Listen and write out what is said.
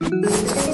you